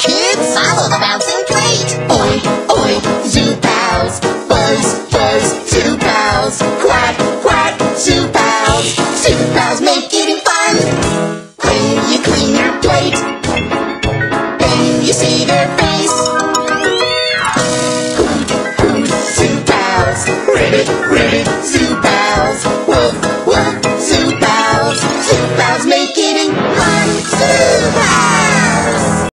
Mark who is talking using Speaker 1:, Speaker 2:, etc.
Speaker 1: kids!
Speaker 2: Follow the bouncing plate!
Speaker 1: Oi, oi, zoo pals. Buzz, buzz, zoo pals. Quack, quack, zoo pals. Zoo pals make eating fun! When you clean your plate, then you see their face. Hoot, hoot, zoo pals! Ribbit, ribbit, zoo pals! Woof, woof, zoo pals. Zoo pals make eating fun!